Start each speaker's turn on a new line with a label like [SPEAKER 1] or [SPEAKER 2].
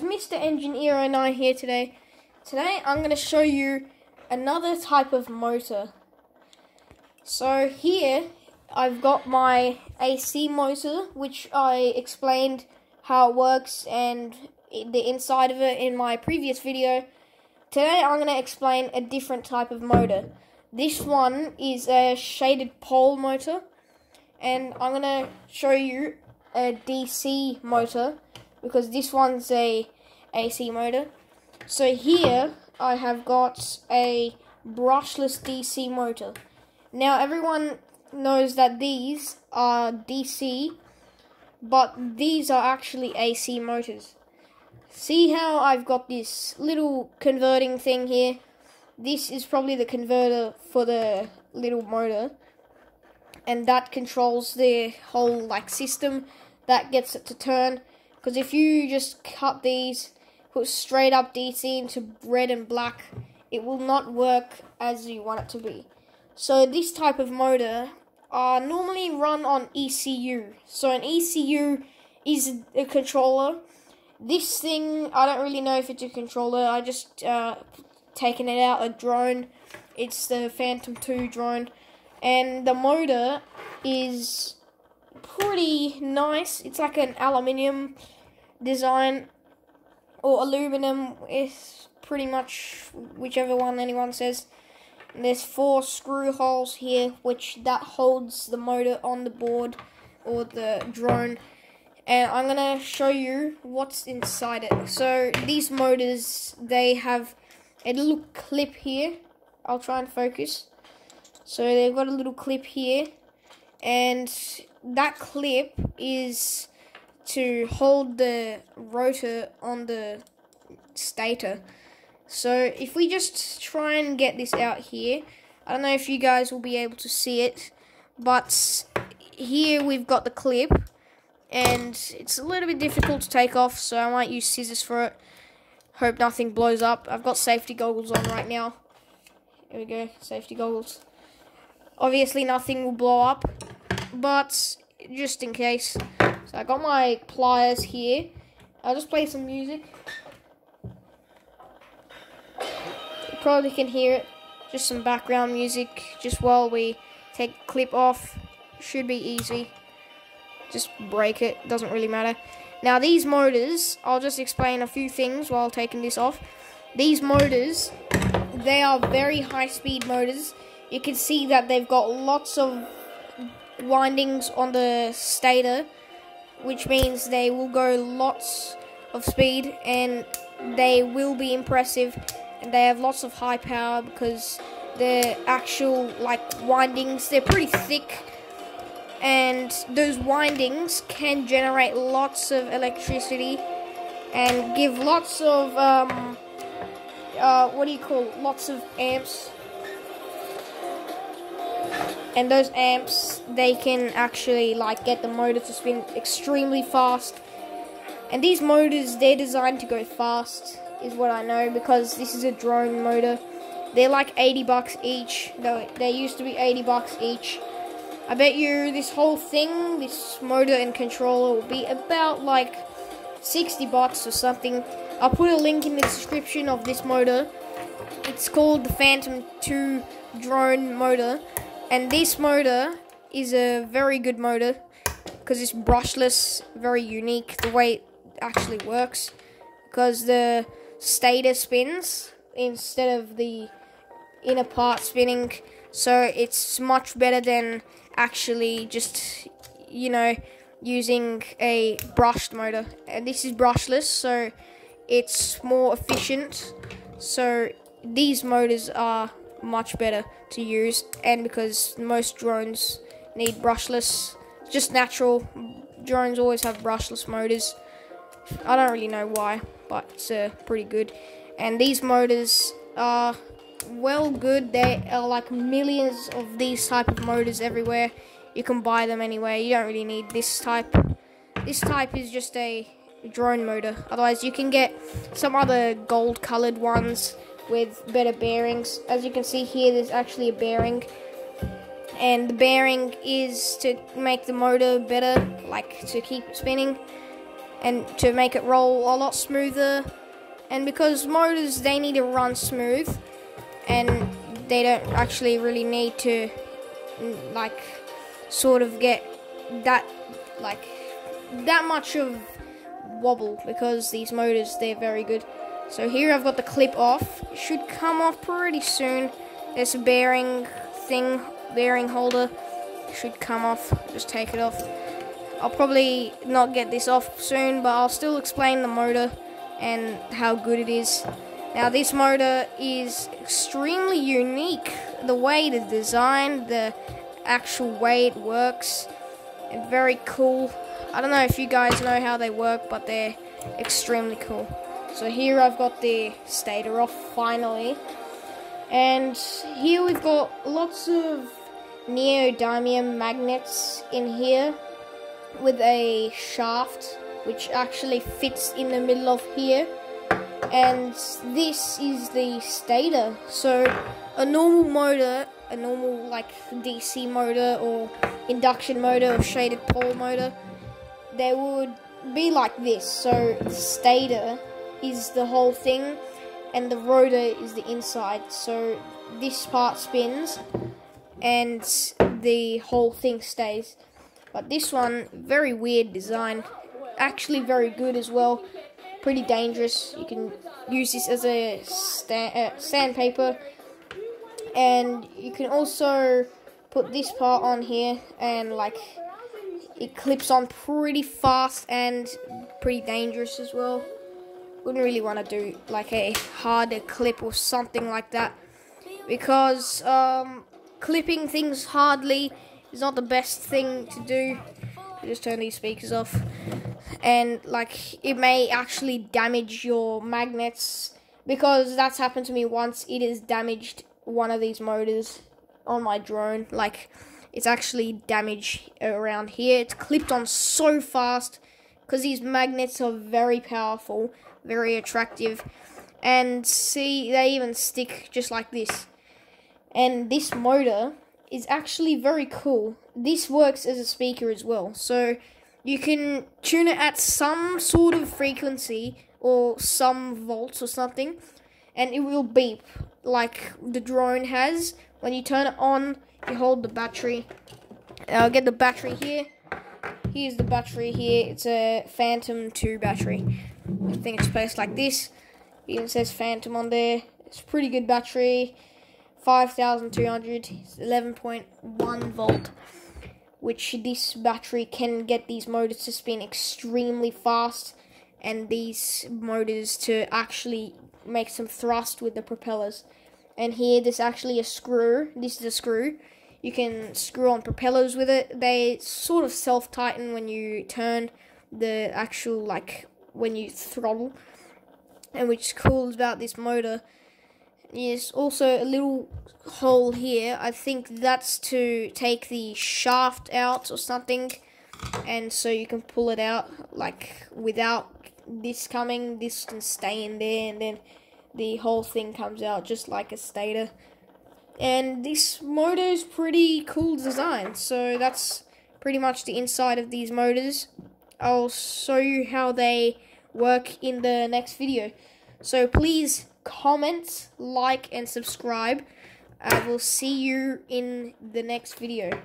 [SPEAKER 1] Mr. Engineer and I here today. Today I'm going to show you another type of motor. So here I've got my AC motor which I explained how it works and the inside of it in my previous video. Today I'm going to explain a different type of motor. This one is a shaded pole motor and I'm going to show you a DC motor because this one's a AC motor. So here I have got a brushless DC motor. Now everyone knows that these are DC, but these are actually AC motors. See how I've got this little converting thing here? This is probably the converter for the little motor. And that controls the whole like system that gets it to turn. Because if you just cut these, put straight up DC into red and black, it will not work as you want it to be. So this type of motor are normally run on ECU. So an ECU is a controller. This thing, I don't really know if it's a controller. I just uh, taken it out a drone. It's the Phantom 2 drone, and the motor is pretty nice. It's like an aluminium design or aluminum. is pretty much whichever one anyone says. And there's four screw holes here, which that holds the motor on the board or the drone. And I'm gonna show you what's inside it. So these motors, they have a little clip here. I'll try and focus. So they've got a little clip here, and that clip is to hold the rotor on the stator. So if we just try and get this out here, I don't know if you guys will be able to see it, but here we've got the clip, and it's a little bit difficult to take off, so I might use scissors for it. Hope nothing blows up. I've got safety goggles on right now. Here we go, safety goggles. Obviously nothing will blow up, but just in case. So I got my pliers here. I'll just play some music. You probably can hear it. Just some background music just while we take clip off. Should be easy. Just break it, doesn't really matter. Now these motors, I'll just explain a few things while taking this off. These motors, they are very high speed motors. You can see that they've got lots of windings on the stator, which means they will go lots of speed and they will be impressive. And they have lots of high power because the actual like windings they're pretty thick. And those windings can generate lots of electricity and give lots of um, uh, what do you call lots of amps and those amps they can actually like get the motor to spin extremely fast. And these motors they're designed to go fast is what I know because this is a drone motor. They're like 80 bucks each though they used to be 80 bucks each. I bet you this whole thing this motor and controller will be about like 60 bucks or something. I'll put a link in the description of this motor. It's called the Phantom 2 drone motor and this motor is a very good motor because it's brushless, very unique the way it actually works. Because the stator spins instead of the inner part spinning, so it's much better than actually just, you know, using a brushed motor. And this is brushless, so it's more efficient. So these motors are much better to use and because most drones need brushless just natural drones always have brushless motors. I don't really know why but it's uh, pretty good. And these motors are well good. There are like millions of these type of motors everywhere. You can buy them anywhere. You don't really need this type. This type is just a drone motor. Otherwise you can get some other gold colored ones with better bearings. As you can see here, there's actually a bearing. And the bearing is to make the motor better, like to keep spinning. and to make it roll a lot smoother. And because motors they need to run smooth, and they don't actually really need to mm, like sort of get that like that much of wobble because these motors they're very good. So here I've got the clip off. It should come off pretty soon. This bearing thing, bearing holder. Should come off. Just take it off. I'll probably not get this off soon, but I'll still explain the motor and how good it is. Now this motor is extremely unique. The way it is designed, the actual way it works, and very cool. I don't know if you guys know how they work, but they're extremely cool. So here I've got the stator off finally. And here we've got lots of neodymium magnets in here with a shaft which actually fits in the middle of here. And this is the stator. So a normal motor, a normal like DC motor or induction motor or shaded pole motor, they would be like this. So the stator is the whole thing and the rotor is the inside. So this part spins and the whole thing stays. But this one, very weird design. Actually very good as well. Pretty dangerous. You can use this as a uh, sandpaper. And you can also put this part on here and like it clips on pretty fast and pretty dangerous as well wouldn't really want to do like a harder clip or something like that because um, clipping things hardly is not the best thing to do. Just turn these speakers off, and like it may actually damage your magnets because that's happened to me once. It has damaged one of these motors on my drone. Like it's actually damaged around here. It's clipped on so fast because these magnets are very powerful very attractive. And see, they even stick just like this. And this motor is actually very cool. This works as a speaker as well. So you can tune it at some sort of frequency or some volts or something, and it will beep like the drone has. When you turn it on, you hold the battery. I'll get the battery here. Here's the battery here. It's a Phantom 2 battery. I think it's placed like this. It says Phantom on there. It's a pretty good battery. 5200, 11.1 volt, which this battery can get these motors to spin extremely fast and these motors to actually make some thrust with the propellers. And here, this actually a screw. This is a screw. You can screw on propellers with it. They sort of self tighten when you turn the actual like when you throttle. And which is cool about this motor is also a little hole here. I think that's to take the shaft out or something. And so you can pull it out like without this coming, this can stay in there and then the whole thing comes out just like a stator. And this motor is pretty cool design. So that's pretty much the inside of these motors. I'll show you how they work in the next video. So please comment, like, and subscribe. I will see you in the next video.